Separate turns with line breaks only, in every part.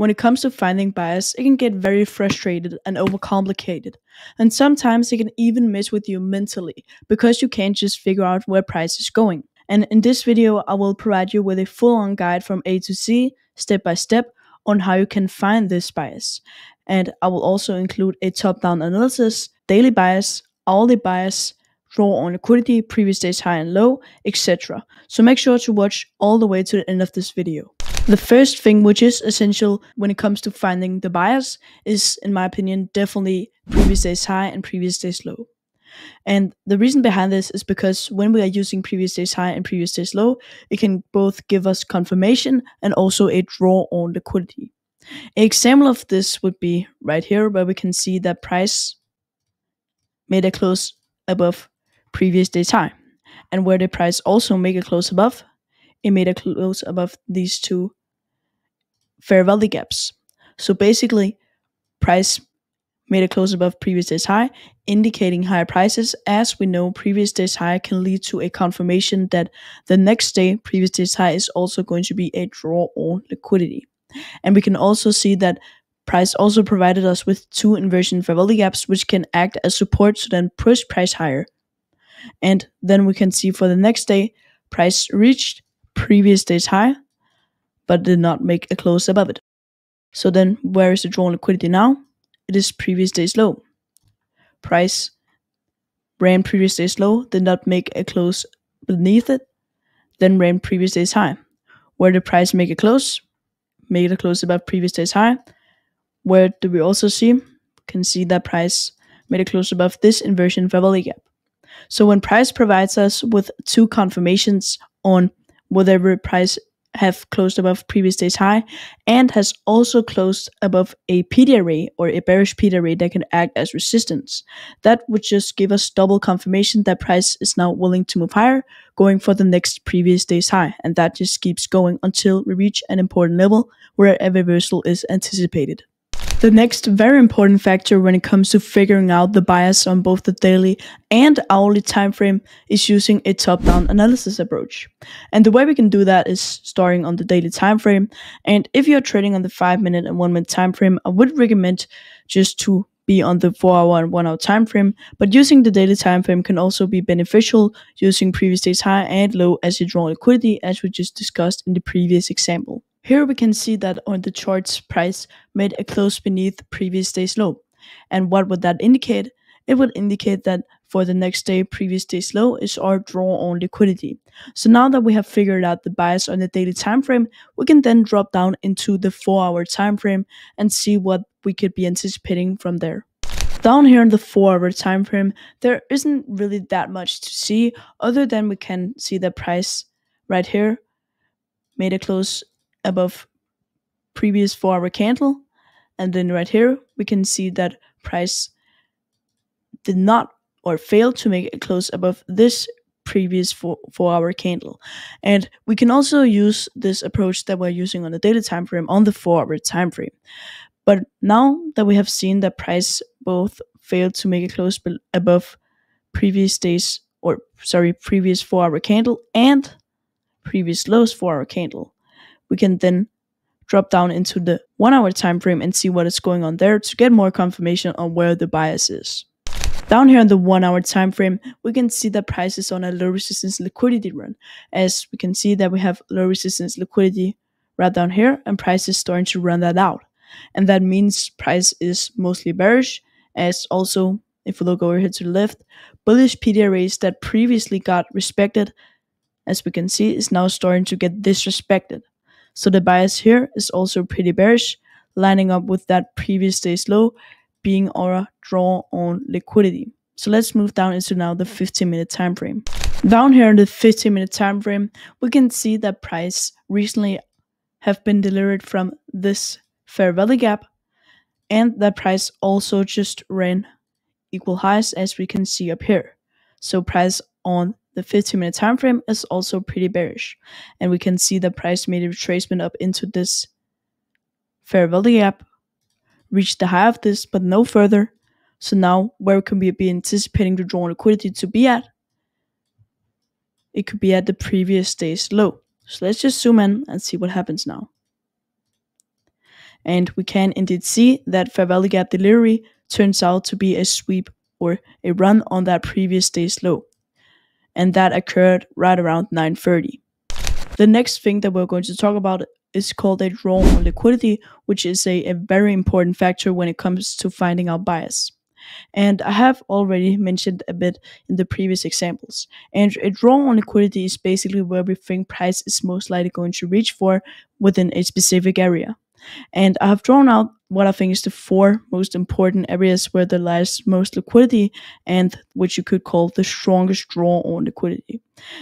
when it comes to finding bias, it can get very frustrated and overcomplicated. And sometimes it can even mess with you mentally because you can't just figure out where price is going. And in this video, I will provide you with a full on guide from A to Z, step by step, on how you can find this bias. And I will also include a top down analysis, daily bias, hourly bias, draw on liquidity, previous days high and low, etc. So make sure to watch all the way to the end of this video. The first thing which is essential when it comes to finding the bias is, in my opinion, definitely previous days high and previous days low. And the reason behind this is because when we are using previous days high and previous days low, it can both give us confirmation and also a draw on liquidity. An example of this would be right here where we can see that price made a close above previous day's high. And where the price also made a close above, it made a close above these two fair value gaps. So basically, price made a close above previous day's high, indicating higher prices. As we know, previous day's high can lead to a confirmation that the next day, previous day's high is also going to be a draw on liquidity. And we can also see that price also provided us with two inversion fair value gaps, which can act as support to then push price higher. And then we can see for the next day, price reached previous day's high, but did not make a close above it. So then where is the drawn liquidity now? It is previous day's low. Price ran previous day's low, did not make a close beneath it, then ran previous day's high. Where did price make a close? Made a close above previous day's high. Where do we also see? Can see that price made a close above this inversion value gap. So when price provides us with two confirmations on whatever price have closed above previous day's high and has also closed above a PD array or a bearish PD array that can act as resistance. That would just give us double confirmation that price is now willing to move higher, going for the next previous day's high. And that just keeps going until we reach an important level where a reversal is anticipated. The next very important factor when it comes to figuring out the bias on both the daily and hourly time frame is using a top-down analysis approach. And the way we can do that is starting on the daily time frame. And if you're trading on the 5 minute and 1 minute time frame, I would recommend just to be on the 4 hour and 1 hour time frame, but using the daily time frame can also be beneficial using previous day's high and low as you draw liquidity as we just discussed in the previous example. Here we can see that on the chart's price made a close beneath previous day's low. And what would that indicate? It would indicate that for the next day, previous day's low is our draw on liquidity. So now that we have figured out the bias on the daily time frame, we can then drop down into the 4 hour time frame and see what we could be anticipating from there. Down here in the 4 hour time frame, there isn't really that much to see other than we can see the price right here made a close above previous four hour candle. And then right here, we can see that price did not or failed to make a close above this previous four, four hour candle. And we can also use this approach that we're using on the daily time frame on the four hour time frame. But now that we have seen that price both failed to make a close above previous days or sorry, previous four hour candle and previous lows four hour candle, we can then drop down into the one hour time frame and see what is going on there to get more confirmation on where the bias is. Down here in the one hour time frame, we can see that price is on a low resistance liquidity run. As we can see that we have low resistance liquidity right down here and price is starting to run that out. And that means price is mostly bearish as also if we look over here to the left, bullish PD arrays that previously got respected, as we can see, is now starting to get disrespected. So the bias here is also pretty bearish, lining up with that previous day's low being our draw on liquidity. So let's move down into now the 15 minute time frame. Down here in the 15 minute time frame, we can see that price recently have been delivered from this fair value gap and that price also just ran equal highs as we can see up here. So price on the 15 minute time frame is also pretty bearish, and we can see the price made a retracement up into this fair value gap, reached the high of this, but no further. So now, where can we be anticipating the drawn liquidity to be at? It could be at the previous day's low. So let's just zoom in and see what happens now. And we can indeed see that Fair Value Gap delivery turns out to be a sweep or a run on that previous day's low. And that occurred right around 930. The next thing that we're going to talk about is called a draw on liquidity, which is a, a very important factor when it comes to finding out bias. And I have already mentioned a bit in the previous examples. And a draw on liquidity is basically where we think price is most likely going to reach for within a specific area. And I have drawn out what I think is the four most important areas where there lies most liquidity and which you could call the strongest draw on liquidity.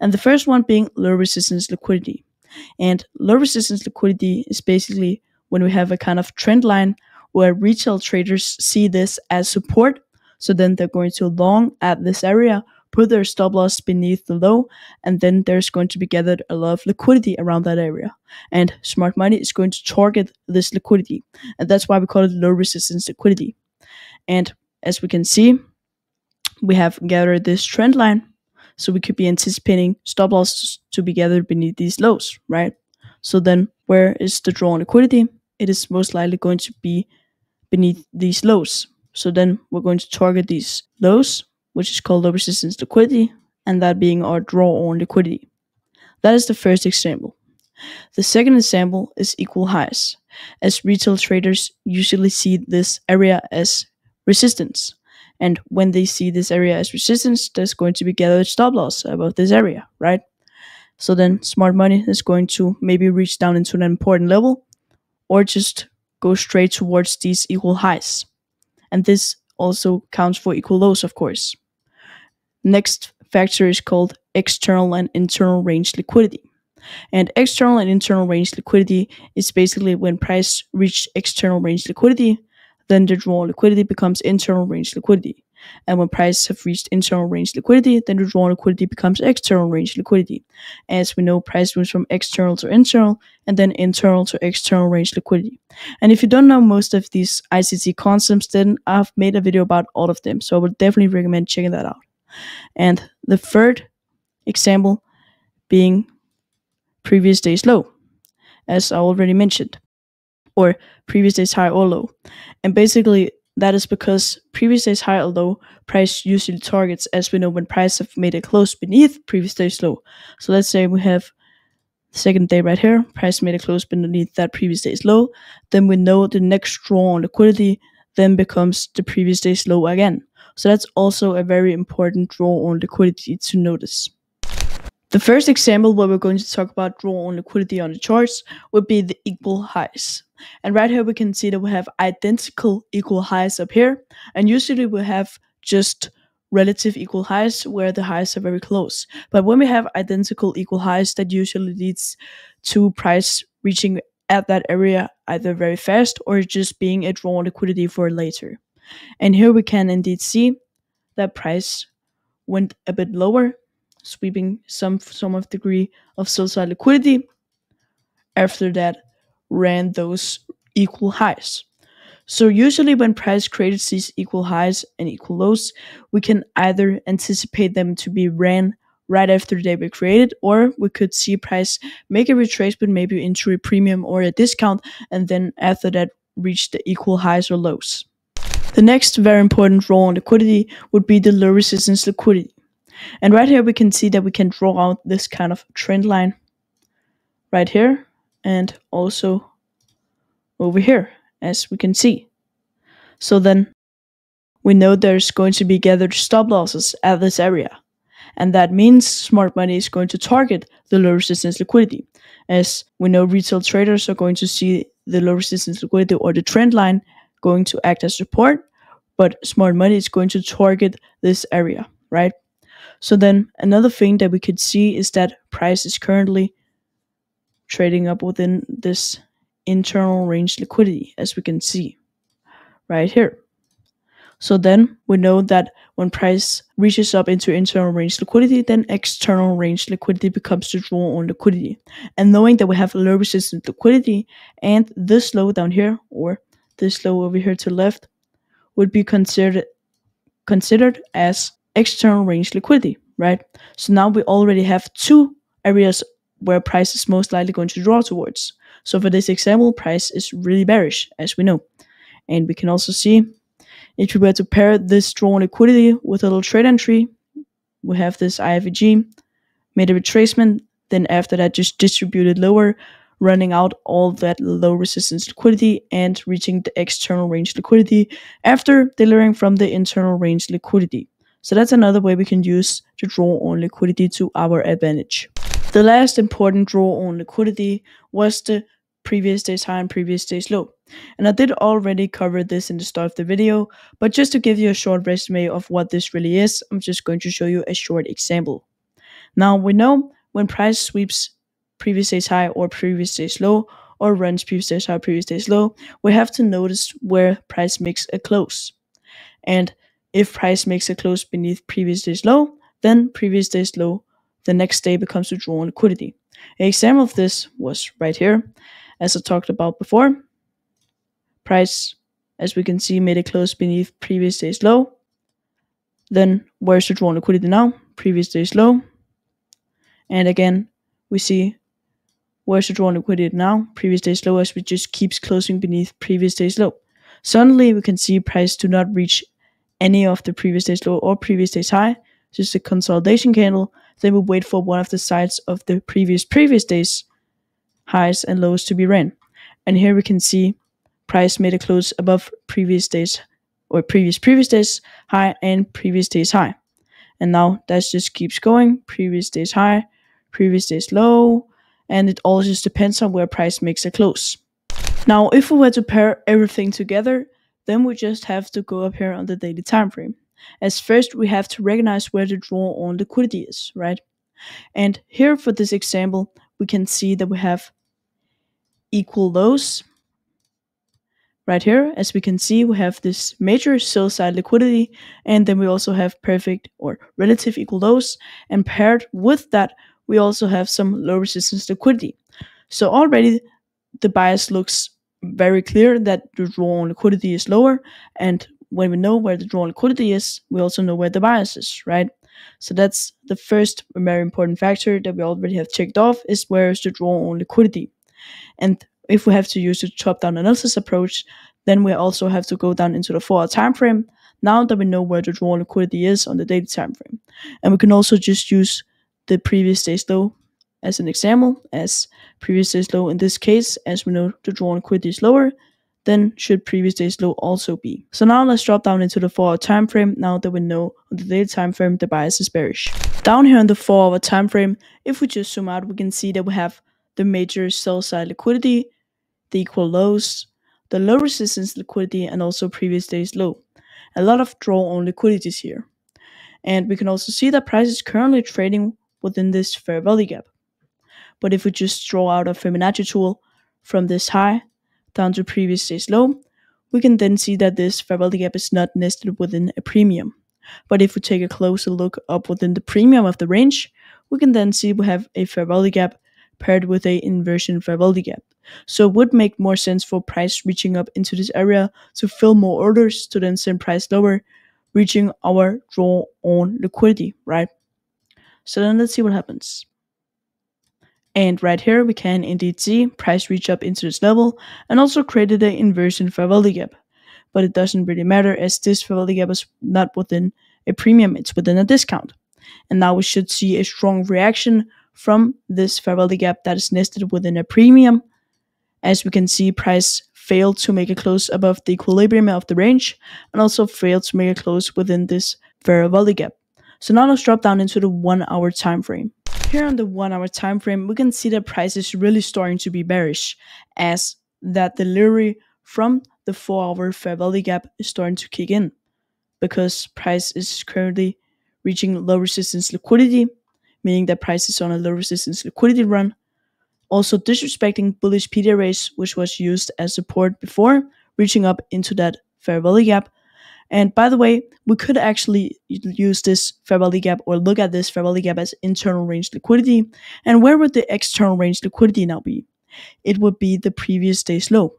And the first one being low resistance liquidity. And low resistance liquidity is basically when we have a kind of trend line where retail traders see this as support. So then they're going to long at this area, put their stop loss beneath the low, and then there's going to be gathered a lot of liquidity around that area. And smart money is going to target this liquidity. And that's why we call it low resistance liquidity. And as we can see, we have gathered this trend line. So we could be anticipating stop losses to be gathered beneath these lows, right? So then where is the draw on liquidity? It is most likely going to be beneath these lows. So then we're going to target these lows, which is called low resistance liquidity, and that being our draw on liquidity. That is the first example. The second example is equal highs, as retail traders usually see this area as resistance. And when they see this area as resistance, there's going to be gathered stop loss above this area, right? So then smart money is going to maybe reach down into an important level or just go straight towards these equal highs. And this also counts for equal lows, of course. Next factor is called external and internal range liquidity. And external and internal range liquidity is basically when price reach external range liquidity, then the draw liquidity becomes internal range liquidity. And when prices have reached internal range liquidity, then the drawn liquidity becomes external range liquidity. As we know, price moves from external to internal and then internal to external range liquidity. And if you don't know most of these ICT concepts, then I've made a video about all of them. So I would definitely recommend checking that out. And the third example being previous day's low, as I already mentioned, or previous day's high or low. And basically, that is because previous day's high or low price usually targets, as we know, when price have made a close beneath previous day's low. So let's say we have the second day right here, price made a close beneath that previous day's low. Then we know the next draw on liquidity then becomes the previous day's low again. So that's also a very important draw on liquidity to notice. The first example where we're going to talk about draw on liquidity on the charts would be the equal highs. And right here we can see that we have identical equal highs up here. And usually we have just relative equal highs where the highs are very close. But when we have identical equal highs, that usually leads to price reaching at that area either very fast or just being a draw on liquidity for later. And here we can indeed see that price went a bit lower sweeping some some of degree of sell-side liquidity. After that, ran those equal highs. So usually when price creates these equal highs and equal lows, we can either anticipate them to be ran right after they were created, or we could see price make a retracement maybe into a premium or a discount, and then after that reach the equal highs or lows. The next very important role on liquidity would be the low resistance liquidity. And right here we can see that we can draw out this kind of trend line right here and also over here as we can see. So then we know there's going to be gathered stop losses at this area. And that means smart money is going to target the low resistance liquidity. As we know, retail traders are going to see the low resistance liquidity or the trend line going to act as support, but smart money is going to target this area, right? So then another thing that we could see is that price is currently trading up within this internal range liquidity as we can see right here. So then we know that when price reaches up into internal range liquidity, then external range liquidity becomes the draw on liquidity. And knowing that we have low resistance liquidity and this low down here or this low over here to left would be considered considered as external range liquidity, right? So now we already have two areas where price is most likely going to draw towards. So for this example, price is really bearish, as we know. And we can also see if we were to pair this drawn liquidity with a little trade entry, we have this IFVG, made a retracement, then after that just distributed lower, running out all that low resistance liquidity and reaching the external range liquidity after delivering from the internal range liquidity. So that's another way we can use to draw on liquidity to our advantage. The last important draw on liquidity was the previous day's high and previous day's low. And I did already cover this in the start of the video, but just to give you a short resume of what this really is, I'm just going to show you a short example. Now we know when price sweeps previous day's high or previous day's low, or runs previous day's high, previous day's low, we have to notice where price makes a close. And if price makes a close beneath previous day's low, then previous day's low the next day becomes to draw on liquidity. An example of this was right here, as I talked about before. Price, as we can see, made a close beneath previous day's low. Then where's the draw on liquidity now? Previous day's low. And again, we see where's the draw on liquidity now? Previous day's low as we just keeps closing beneath previous day's low. Suddenly we can see price do not reach any of the previous day's low or previous day's high. Just a consolidation candle. Then we wait for one of the sides of the previous previous day's highs and lows to be ran. And here we can see price made a close above previous days or previous previous days high and previous days high. And now that just keeps going. Previous days high, previous days low, and it all just depends on where price makes a close. Now, if we were to pair everything together, then we just have to go up here on the daily time frame. As first, we have to recognize where the draw on liquidity is, right? And here for this example, we can see that we have equal lows. Right here, as we can see, we have this major sell side liquidity, and then we also have perfect or relative equal lows. And paired with that, we also have some low resistance liquidity. So already the bias looks very clear that the draw on liquidity is lower. And when we know where the draw on liquidity is, we also know where the bias is, right? So that's the first very important factor that we already have checked off is where is the draw on liquidity. And if we have to use the top-down analysis approach, then we also have to go down into the four-hour time frame. Now that we know where the draw on liquidity is on the daily time frame, and we can also just use the previous day's low as an example, as previous day's low in this case, as we know the draw on liquidity is lower, then should previous day's low also be. So now let's drop down into the 4 hour time frame now that we know on the daily time frame the bias is bearish. Down here on the 4 hour time frame, if we just zoom out, we can see that we have the major sell side liquidity, the equal lows, the low resistance liquidity, and also previous day's low. A lot of draw on liquidities here. And we can also see that price is currently trading within this fair value gap. But if we just draw out a Fibonacci tool from this high down to previous day's low, we can then see that this fair value gap is not nested within a premium. But if we take a closer look up within the premium of the range, we can then see we have a fair value gap paired with a inversion fair value gap. So it would make more sense for price reaching up into this area to fill more orders to then send price lower, reaching our draw on liquidity, right? So then let's see what happens. And right here, we can indeed see price reach up into this level and also created an inversion value gap. But it doesn't really matter as this value gap is not within a premium, it's within a discount. And now we should see a strong reaction from this value gap that is nested within a premium. As we can see, price failed to make a close above the equilibrium of the range and also failed to make a close within this fair gap. So now let's drop down into the one hour time frame. Here on the one hour time frame, we can see that price is really starting to be bearish as that delivery from the four hour fair value gap is starting to kick in because price is currently reaching low resistance liquidity, meaning that price is on a low resistance liquidity run. Also disrespecting bullish PD arrays, which was used as support before, reaching up into that fair value gap and by the way, we could actually use this value gap or look at this value gap as internal range liquidity. And where would the external range liquidity now be? It would be the previous day's low.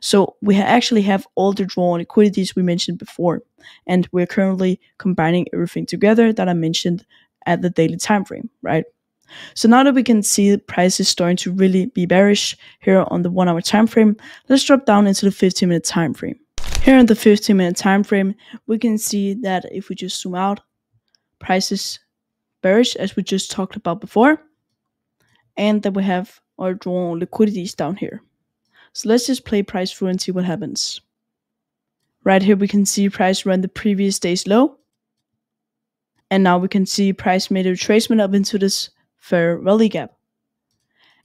So we actually have all the drawn liquidities we mentioned before, and we're currently combining everything together that I mentioned at the daily time frame, right? So now that we can see the price is starting to really be bearish here on the one hour time frame, let's drop down into the 15 minute time frame. Here in the 15 minute time frame, we can see that if we just zoom out, prices bearish as we just talked about before, and that we have our drawn liquidities down here. So let's just play price through and see what happens. Right here we can see price run the previous day's low. And now we can see price made a retracement up into this fair value gap.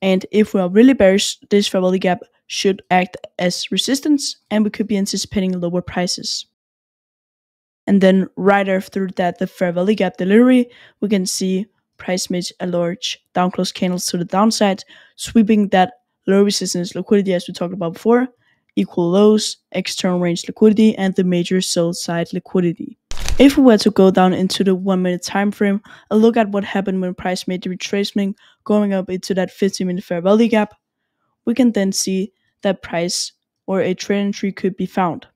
And if we are really bearish, this fair value gap should act as resistance and we could be anticipating lower prices. And then right after that, the fair value gap delivery, we can see price made a large down close candles to the downside, sweeping that low resistance liquidity as we talked about before, equal lows, external range liquidity, and the major sell side liquidity. If we were to go down into the one minute time frame and look at what happened when price made the retracement going up into that 15 minute fair value gap, we can then see that price or a trend entry could be found.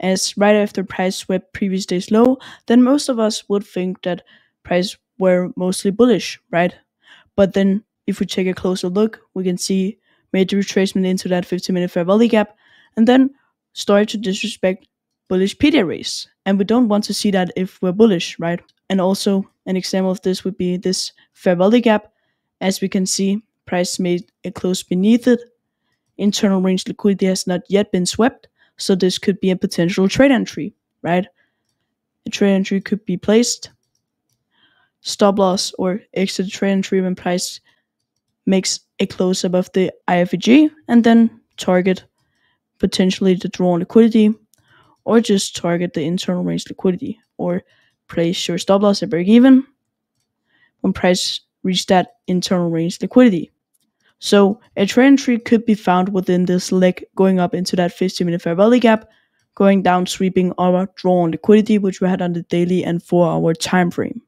As right after price swept previous day's low, then most of us would think that price were mostly bullish, right? But then if we take a closer look, we can see major retracement into that 15 minute fair value gap and then started to disrespect bullish PD arrays. And we don't want to see that if we're bullish, right? And also an example of this would be this fair value gap. As we can see, price made a close beneath it. Internal range liquidity has not yet been swept, so this could be a potential trade entry, right? A trade entry could be placed. Stop loss or exit trade entry when price makes a close above the IFVG and then target potentially the drawn liquidity or just target the internal range liquidity or place your stop loss at break even when price reach that internal range liquidity. So a trend entry could be found within this leg going up into that 15 minute fair value gap, going down sweeping our drawn liquidity which we had on the daily and 4 hour time frame.